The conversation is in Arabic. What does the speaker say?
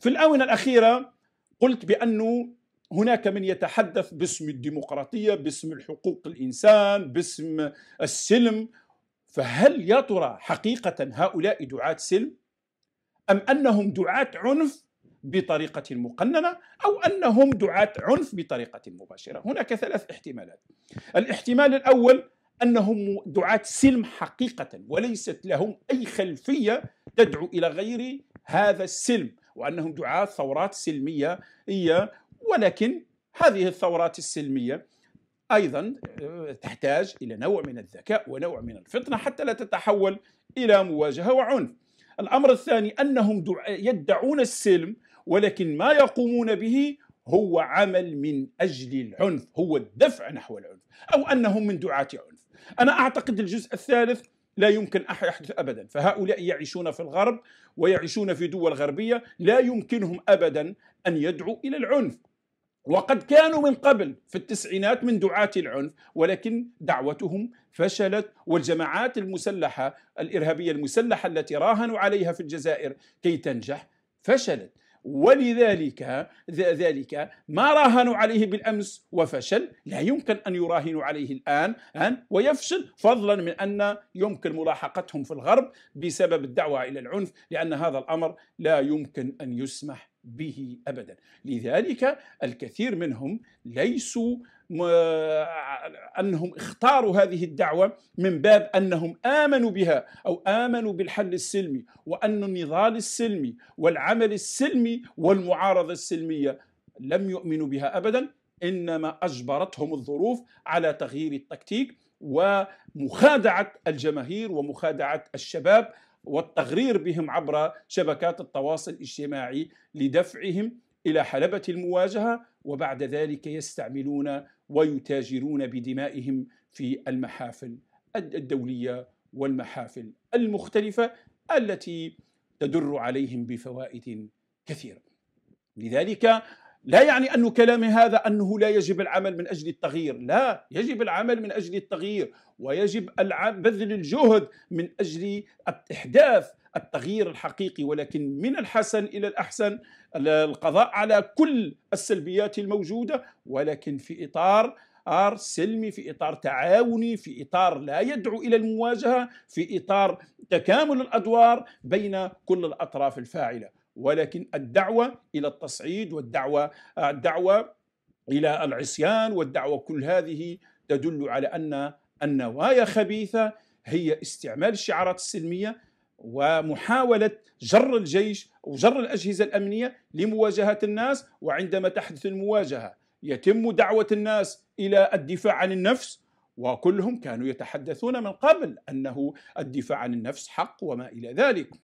في الآونة الأخيرة قلت بأنه هناك من يتحدث باسم الديمقراطية باسم الحقوق الإنسان باسم السلم. فهل يا ترى حقيقة هؤلاء دعاة سلم؟ أم أنهم دعاة عنف بطريقة مقننة أو أنهم دعاة عنف بطريقة مباشرة؟ هناك ثلاث احتمالات. الاحتمال الأول أنهم دعاة سلم حقيقة وليست لهم أي خلفية تدعو إلى غير هذا السلم. وأنهم دعاة ثورات سلمية ولكن هذه الثورات السلمية أيضا آه، تحتاج إلى نوع من الذكاء ونوع من الفطنة حتى لا تتحول إلى مواجهة وعنف. الأمر الثاني أنهم يدعون السلم ولكن ما يقومون به هو عمل من أجل العنف هو الدفع نحو العنف أو أنهم من دعاة عنف. أنا أعتقد الجزء الثالث لا يمكن أن يحدث أبدا. فهؤلاء يعيشون في الغرب ويعيشون في دول غربية لا يمكنهم أبدا أن يدعوا إلى العنف. وقد كانوا من قبل في التسعينات من دعاة العنف ولكن دعوتهم فشلت والجماعات المسلحة الإرهابية المسلحة التي راهنوا عليها في الجزائر كي تنجح فشلت. ولذلك ذلك ما راهنوا عليه بالأمس وفشل لا يمكن أن يراهنوا عليه الآن ويفشل فضلا من أن يمكن ملاحقتهم في الغرب بسبب الدعوة إلى العنف لأن هذا الأمر لا يمكن أن يسمح به ابدا. لذلك الكثير منهم ليسوا أنهم اختاروا هذه الدعوة من باب أنهم آمنوا بها أو آمنوا بالحل السلمي وأن النضال السلمي والعمل السلمي والمعارضة السلمية لم يؤمنوا بها ابدا إنما أجبرتهم الظروف على تغيير التكتيك ومخادعة الجماهير ومخادعة الشباب والتغرير بهم عبر شبكات التواصل الاجتماعي لدفعهم إلى حلبة المواجهة وبعد ذلك يستعملون ويتاجرون بدمائهم في المحافل الدولية والمحافل المختلفة التي تدر عليهم بفوائد كثيرة. لذلك لا يعني أن كلامي هذا أنه لا يجب العمل من أجل التغيير لا يجب العمل من أجل التغيير ويجب بذل الجهد من أجل إحداث التغيير الحقيقي ولكن من الحسن إلى الأحسن القضاء على كل السلبيات الموجودة ولكن في إطار سلمي في إطار تعاوني في إطار لا يدعو إلى المواجهة في إطار تكامل الأدوار بين كل الأطراف الفاعلة. ولكن الدعوة إلى التصعيد والدعوة الدعوة إلى العصيان والدعوة كل هذه تدل على أن النوايا خبيثة هي استعمال الشعارات السلمية ومحاولة جر الجيش وجر الأجهزة الأمنية لمواجهة الناس وعندما تحدث المواجهة يتم دعوة الناس إلى الدفاع عن النفس وكلهم كانوا يتحدثون من قبل أنه الدفاع عن النفس حق وما إلى ذلك.